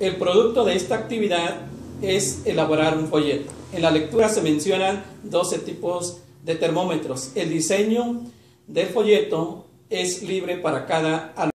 El producto de esta actividad es elaborar un folleto. En la lectura se mencionan 12 tipos de termómetros. El diseño del folleto es libre para cada alumno.